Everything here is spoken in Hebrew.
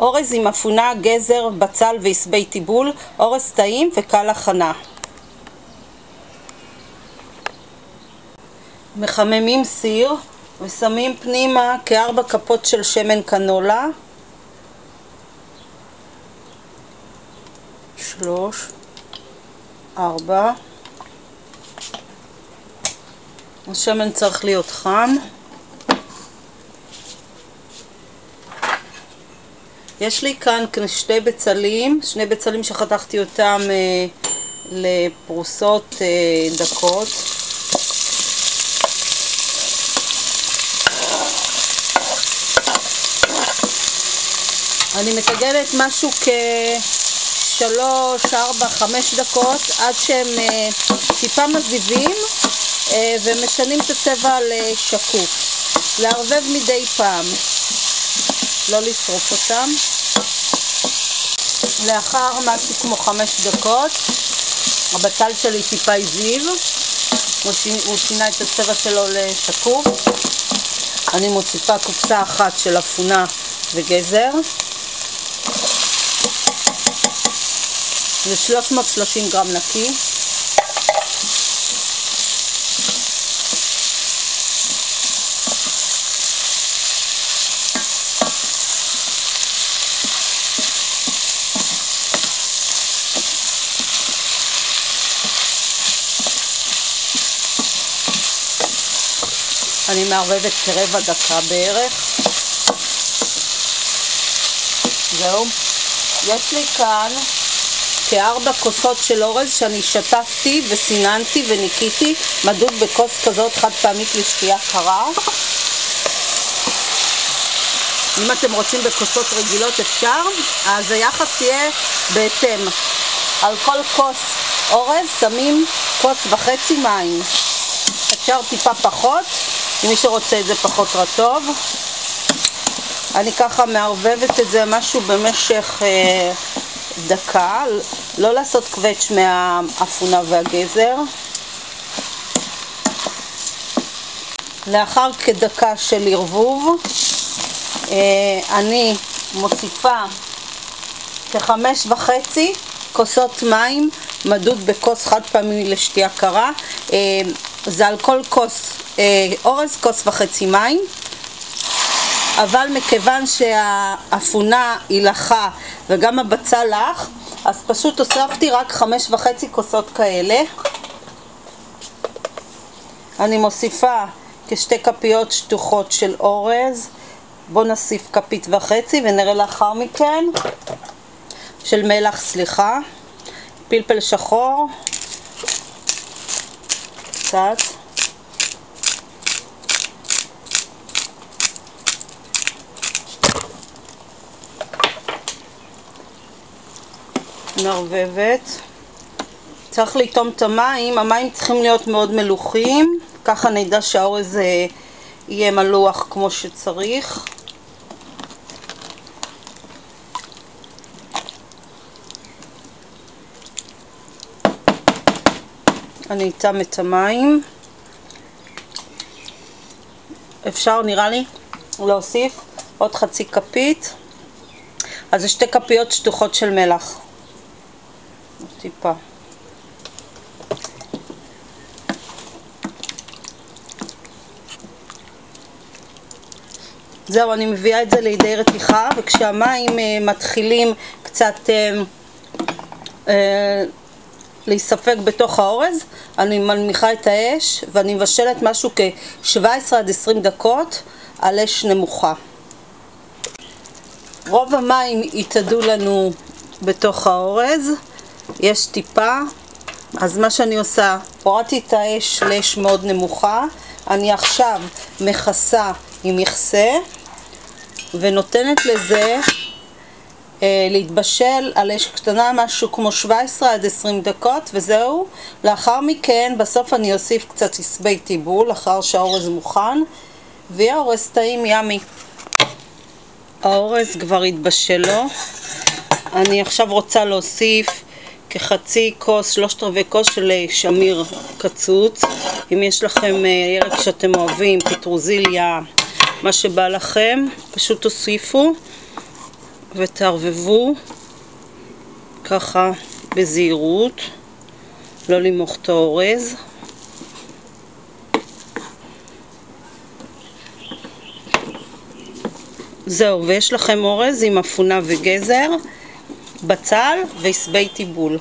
אורז עם אפונה, גזר, בצל ועשבי טיבול, אורז טעים וקל הכנה. מחממים סיר ושמים פנימה כארבע כפות של שמן קנולה. שלוש, ארבע. השמן צריך להיות חם יש לי כאן שתי בצלים, שני בצלים שחתכתי אותם אה, לפרוסות אה, דקות אני מטגנת משהו כשלוש, ארבע, חמש דקות עד שהם אה, טיפה מזיבים אה, ומשנים את הצבע לשקוף. לערבב מדי פעם, לא לשרוף אותם. לאחר משהו כמו חמש דקות, הבצל שלי טיפה הזיב, הוא, הוא שינה את הצבע שלו לשקוף. אני מוסיפה קופסה אחת של אפונה וגזר. זה 330 גרם נקי. אני מערבבת כרבע דקה בערך. זהו. יש לי כאן כארבע כוסות של אורז שאני שטפתי וסיננתי וניקיתי, מדוד בכוס כזאת חד פעמית לשתייה קרה. אם אתם רוצים בכוסות רגילות אפשר, אז היחס יהיה בהתאם. על כל כוס אורז שמים כוס וחצי מים. אפשר טיפה פחות, מי שרוצה את זה פחות רטוב. אני ככה מערבבת את זה משהו במשך אה, דקה, לא לעשות קווץ' מהאפונה והגזר. לאחר כדקה של ערבוב, אה, אני מוסיפה כחמש וחצי כוסות מים מדוד בכוס חד פעמי לשתייה קרה. אה, זה על כל כוס אורז, כוס וחצי מים. אבל מכיוון שהאפונה היא לחה וגם הבצל לח, אז פשוט הוספתי רק חמש וחצי כוסות כאלה. אני מוסיפה כשתי כפיות שטוחות של אורז. בואו נוסיף כפית וחצי ונראה לאחר מכן של מלח, סליחה, פלפל שחור, קצת. מערבבת. צריך לטעום את המים, המים צריכים להיות מאוד מלוכים, ככה נדע שהאורז יהיה מלוח כמו שצריך. אני אטעם את המים. אפשר, נראה לי, להוסיף עוד חצי כפית. אז זה שתי כפיות שטוחות של מלח. טיפה. זהו, אני מביאה את זה לידי רתיחה, וכשהמים uh, מתחילים קצת uh, uh, להיספק בתוך האורז, אני מנמיכה את האש ואני מבשלת משהו כ-17 עד 20 דקות על אש נמוכה. רוב המים יתאדו לנו בתוך האורז. יש טיפה, אז מה שאני עושה, הורדתי את האש לאש מאוד נמוכה, אני עכשיו מכסה עם מכסה ונותנת לזה אה, להתבשל על אש קטנה משהו כמו 17 עד 20 דקות וזהו. לאחר מכן בסוף אני אוסיף קצת עשבי טיבול אחר שהאורז מוכן ויהיה אורז טעים ימי. האורז כבר התבשל לו. אני עכשיו רוצה להוסיף כחצי כוס, שלושת רבעי כוס של אה, שמיר קצוץ. אם יש לכם אה, ירק שאתם אוהבים, פטרוזיליה, מה שבא לכם, פשוט תוסיפו ותערבבו ככה בזהירות, לא למוך את האורז. זהו, ויש לכם אורז עם אפונה וגזר. בצל ועשבי טיבול.